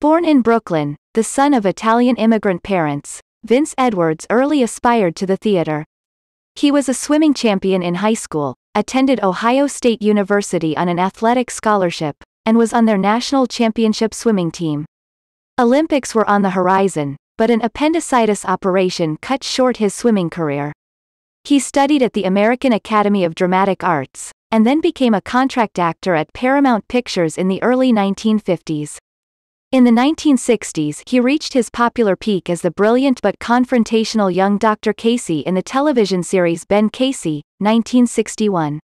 Born in Brooklyn, the son of Italian immigrant parents, Vince Edwards early aspired to the theater. He was a swimming champion in high school, attended Ohio State University on an athletic scholarship, and was on their national championship swimming team. Olympics were on the horizon, but an appendicitis operation cut short his swimming career. He studied at the American Academy of Dramatic Arts, and then became a contract actor at Paramount Pictures in the early 1950s. In the 1960s he reached his popular peak as the brilliant but confrontational young Dr. Casey in the television series Ben Casey, 1961.